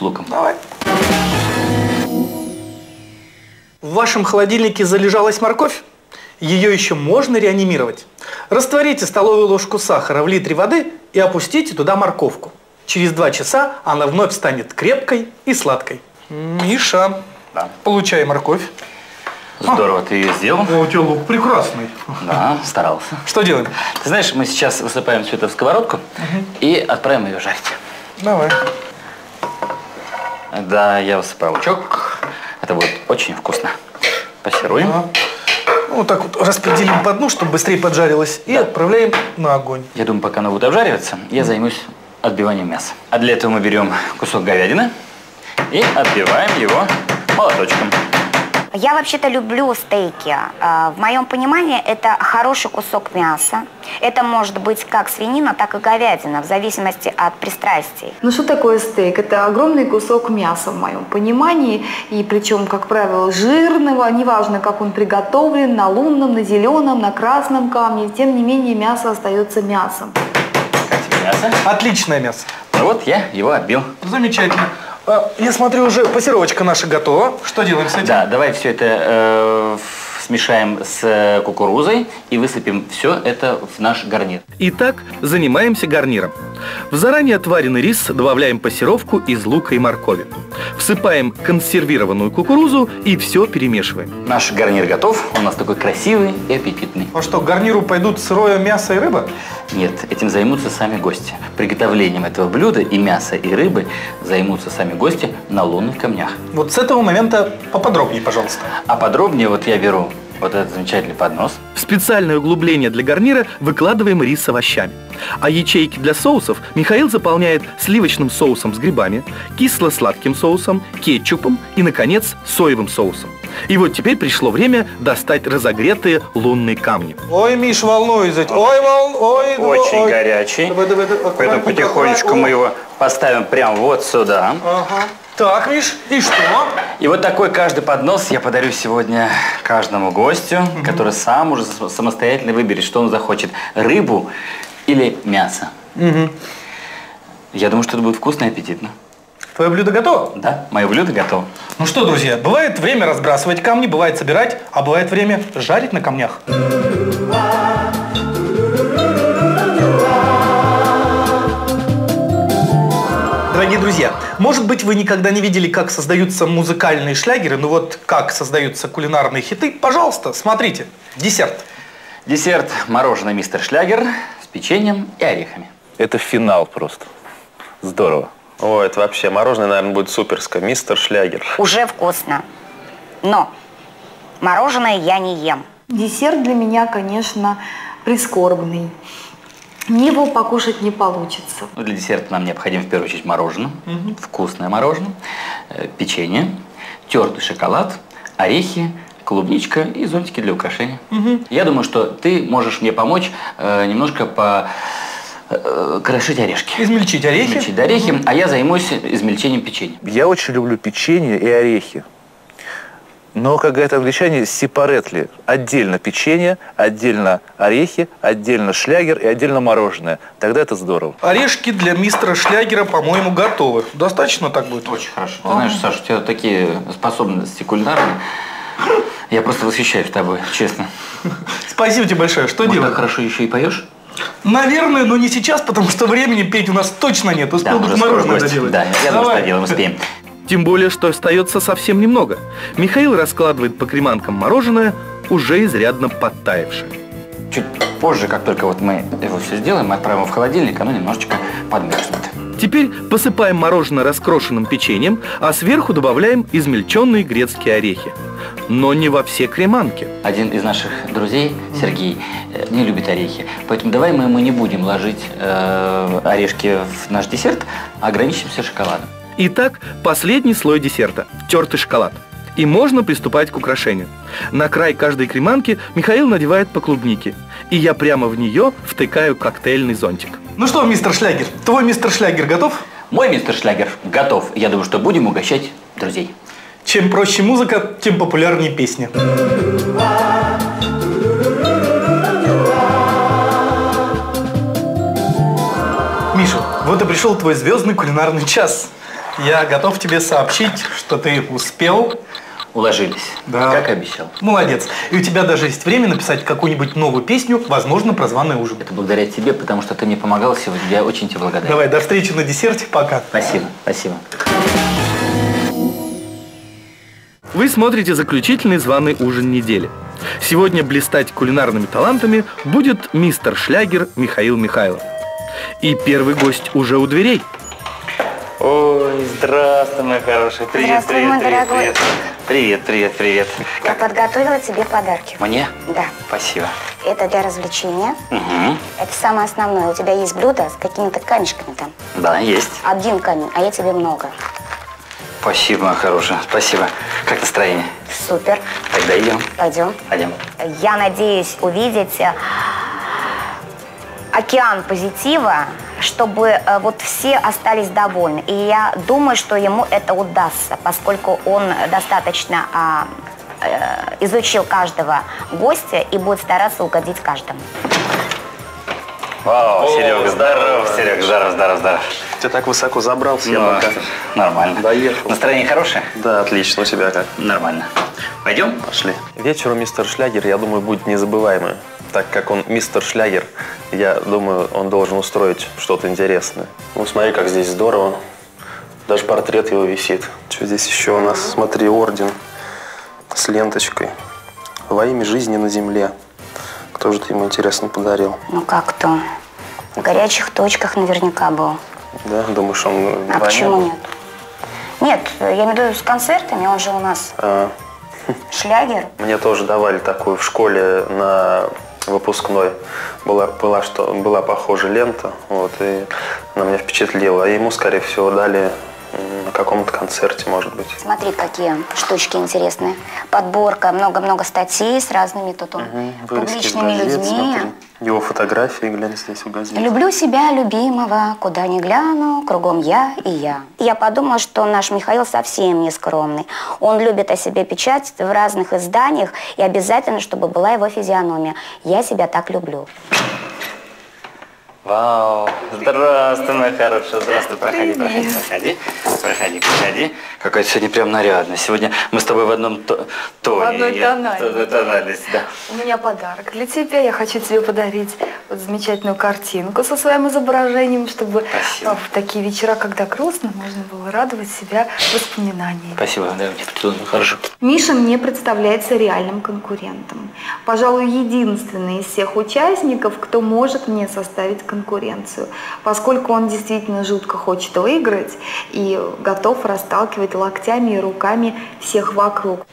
луком. Давай. В вашем холодильнике залежалась морковь? Ее еще можно реанимировать. Растворите столовую ложку сахара в литре воды и опустите туда морковку. Через два часа она вновь станет крепкой и сладкой. Миша, Да. получай морковь. Здорово ты ее сделал. у тебя лук прекрасный. Да, старался. Что делаем? Ты знаешь, мы сейчас высыпаем все это в сковородку и отправим ее жарить. Давай. Да, я высыпаю лучок. Это будет очень вкусно. Пассируем. А. Ну, Вот так вот распределим по дну, чтобы быстрее поджарилось. И Да. отправляем на огонь. Я думаю, пока оно будет обжариваться, я займусь отбиванием мяса. А для этого мы берем кусок говядины и отбиваем его молоточком. Я вообще-то люблю стейки. А, В моем понимании это хороший кусок мяса. Это может быть как свинина, так и говядина, в зависимости от пристрастий. Ну что такое стейк? Это огромный кусок мяса в моем понимании, и причем, как правило, жирного, неважно, как он приготовлен, на лунном, на зеленом, на красном камне, тем не менее мясо остается мясом. Как тебе мясо? Отличное мясо. Ну вот, я его отбил. Замечательно. А, Я смотрю, уже пассировочка наша готова. Что делаем с этим? Да, давай все это э, смешаем с э, кукурузой и высыпем все это в наш гарнир. Итак, занимаемся гарниром. В заранее отваренный рис добавляем пассировку из лука и моркови. Всыпаем консервированную кукурузу и все перемешиваем. Наш гарнир готов, он у нас такой красивый и аппетитный. А что, к гарниру пойдут сырое мясо и рыба? Нет, этим займутся сами гости. Приготовлением этого блюда и мяса, и рыбы займутся сами гости на лунных камнях. Вот с этого момента поподробнее, пожалуйста. А подробнее вот я беру вот этот замечательный поднос. В специальное углубление для гарнира выкладываем рис с овощами. А ячейки для соусов Михаил заполняет сливочным соусом с грибами, кисло-сладким соусом, кетчупом и, наконец, соевым соусом. И вот теперь пришло время достать разогретые лунные камни. Ой, Миш, волнуюсь. Ой, вол... ой, ну, Очень ой. горячий. Давай, давай, давай, Поэтому потихонечку давай. мы его поставим прямо вот сюда. Ага. Так, Миш, и что? И вот такой каждый поднос я подарю сегодня каждому гостю, который сам уже самостоятельно выберет, что он захочет. Рыбу или мясо. Я думаю, что это будет вкусно и аппетитно. Твое блюдо готово? Да, мое блюдо готово. Ну что, друзья, бывает время разбрасывать камни, бывает собирать, а бывает время жарить на камнях. Друзья, может быть вы никогда не видели, как создаются музыкальные шлягеры, но вот как создаются кулинарные хиты, пожалуйста, смотрите. Десерт. Десерт мороженое мистер Шлягер с печеньем и орехами. Это финал просто. Здорово. О, это вообще мороженое, наверное, будет суперское. Мистер Шлягер. Уже вкусно. Но мороженое я не ем. Десерт для меня, конечно, прискорбный. Мне его покушать не получится. Ну, для десерта нам необходимо в первую очередь мороженое, вкусное мороженое, э, печенье, тертый шоколад, орехи, клубничка и зонтики для украшения. Я думаю, что ты можешь мне помочь э, немножко по э, крошить орешки. Измельчить орехи. Измельчить орехи, а я займусь измельчением печенья. Я очень люблю печенье и орехи. Но, как говорят англичане, сепаретли. Отдельно печенье, отдельно орехи, отдельно шлягер и отдельно мороженое. Тогда это здорово. Орешки для мистера Шлягера, по-моему, готовы. Достаточно так будет? Очень хорошо. Ты знаешь, Саша, у тебя такие способности кулинарные. Я просто восхищаюсь тобой, честно. Спасибо тебе большое. Что делать? так хорошо еще и поешь? Наверное, но не сейчас, потому что времени петь у нас точно нет. Успел бы уже скоро мороженое доделать. Да, я думаю, Давай. что делаем, успеем. Тем более, что остается совсем немного. Михаил раскладывает по креманкам мороженое, уже изрядно подтаявшее. Чуть позже, как только вот мы его все сделаем, мы отправим его в холодильник, оно немножечко подмерзнет. Теперь посыпаем мороженое раскрошенным печеньем, а сверху добавляем измельченные грецкие орехи. Но не во все креманки. Один из наших друзей, Сергей, э, не любит орехи. Поэтому давай мы ему не будем ложить э, орешки в наш десерт, а ограничимся шоколадом. Итак, последний слой десерта – тертый шоколад. И можно приступать к украшению. На край каждой креманки Михаил надевает по клубнике. И я прямо в нее втыкаю коктейльный зонтик. Ну что, мистер Шлягер, твой мистер Шлягер готов? Мой мистер Шлягер готов. Я думаю, что будем угощать друзей. Чем проще музыка, тем популярнее песня. Миша, вот и пришел твой звездный кулинарный час. Я готов тебе сообщить, что ты успел. Уложились. Да. Как и обещал. Молодец. И у тебя даже есть время написать какую-нибудь новую песню, возможно, про званый ужин. Это благодаря тебе, потому что ты мне помогал сегодня. Я очень тебе благодарен. Давай, до встречи на десерте. Пока. Спасибо, спасибо. Вы смотрите заключительный званый ужин недели. Сегодня блистать кулинарными талантами будет мистер Шлягер Михаил Михайлов. И первый гость уже у дверей. Ой, здравствуй, мой хороший. Привет, Здравствуй, привет, мой привет, дорогой. привет. Привет, привет, привет. Я подготовила тебе подарки. Мне? Да. Спасибо. Это для развлечения. Угу. Это самое основное. У тебя есть блюдо с какими-то камешками там. Да, есть. Один камень, а я тебе много. Спасибо, моя хорошая. Спасибо. Как настроение? Супер. Тогда идем. Пойдем. Пойдем. Я надеюсь увидеть э, океан позитива, чтобы э, вот все остались довольны. И я думаю, что ему это удастся, поскольку он достаточно а, э, изучил каждого гостя и будет стараться угодить каждому. Вау, Серега, здоров, здорово. Серега, здоров, здоров, здоров. Ты так высоко забрался, я Ну, пока. что ж, Нормально. Доехал. Настроение хорошее? Да, отлично. У тебя как? Нормально. Пойдем? Пошли. Вечер у мистер Шлягер, я думаю, будет незабываемый. Так как он мистер Шлягер, я думаю, он должен устроить что-то интересное. Ну, смотри, как здесь здорово. Даже портрет его висит. Что здесь еще у нас? Смотри, орден с ленточкой. Во имя жизни на земле. Кто же ты ему, интересно, подарил? Ну как то? В горячих точках наверняка был. Да? Думаешь, он... А двойной почему нет? Нет, я имею в виду с концертами, он же у нас А, шлягер. Мне тоже давали такую в школе на выпускной. Была, была, что, была похожая лента, вот, и она меня впечатлила. А ему, скорее всего, дали на каком-то концерте, может быть. Смотри, какие штучки интересные. Подборка, много-много статей с разными тут он, Вырезки из публичными газет, людьми. смотри. Его фотографии, глянь, здесь в газете. Люблю себя, любимого, куда ни гляну, кругом я и я. Я подумала, что наш Михаил совсем не скромный. Он любит о себе печатать в разных изданиях, и обязательно, чтобы была его физиономия. Я себя так люблю. Вау, здравствуй, моя хорошая, здравствуй, проходи, проходи, проходи, проходи, проходи. Какая ты сегодня прям нарядная. Сегодня мы с тобой в одном то- тоне. В одной тональности. да. У меня подарок для тебя. Я хочу тебе подарить вот замечательную картинку со своим изображением, чтобы Спасибо. а, в такие вечера, когда грустно, можно было радовать себя воспоминаниями. Спасибо, да, тебе хорошо. Миша мне представляется реальным конкурентом. Пожалуй, единственный из всех участников, кто может мне составить конкуренцию, поскольку он действительно жутко хочет выиграть и готов расталкивать локтями и руками всех вокруг.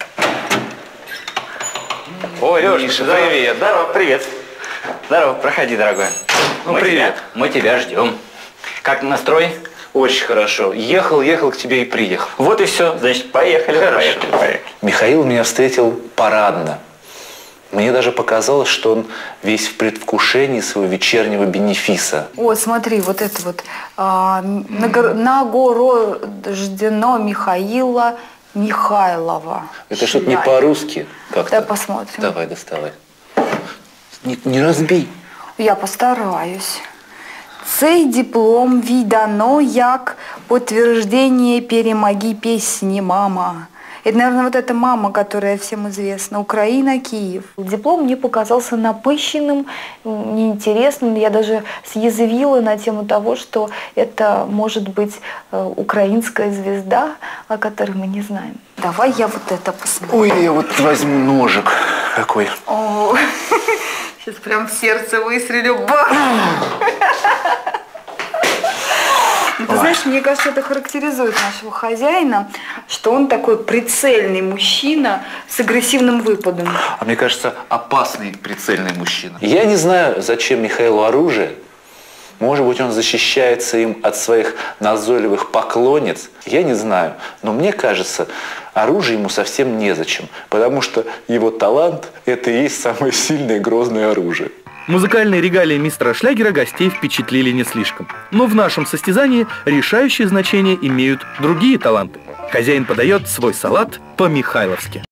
Ой, Леша, привет. Здорово, привет. Здорово, проходи, дорогой. Ну, Мы привет. тебя- мы тебя ждем. Как настрой? Очень хорошо. Ехал, ехал к тебе и приехал. Вот и все. Значит, поехали, поехали, поехали. Михаил меня встретил парадно. Мне даже показалось, что он весь в предвкушении своего вечернего бенефиса. Вот, смотри, вот это вот а, нагор- награждено Михаила Михайлова. Это что-то не по-русски как-то. Давай посмотрим. Давай, доставай. Не, не разбей. Я постараюсь. Цей диплом віддано як подтверждение перемоги песни «Мама». Это, наверное, вот эта мама, которая всем известна. Украина, Киев. Диплом мне показался напыщенным, неинтересным. Я даже съязвила на тему того, что это может быть э, украинская звезда, о которой мы не знаем. Давай я вот это посмотрю. Ой, я вот возьму ножик какой. О, сейчас прям в сердце выстрелю. Бах! Ты знаешь, мне кажется, это характеризует нашего хозяина, что он такой прицельный мужчина с агрессивным выпадом. А мне кажется, опасный прицельный мужчина. Я не знаю, зачем Михаилу оружие. Может быть, он защищается им от своих назойливых поклонниц. Я не знаю. Но мне кажется, оружие ему совсем незачем. Потому что его талант – это и есть самое сильное и грозное оружие. Музыкальные регалии мистера Шлягера гостей впечатлили не слишком. Но в нашем состязании решающее значение имеют другие таланты. Хозяин подает свой салат по-михайловски.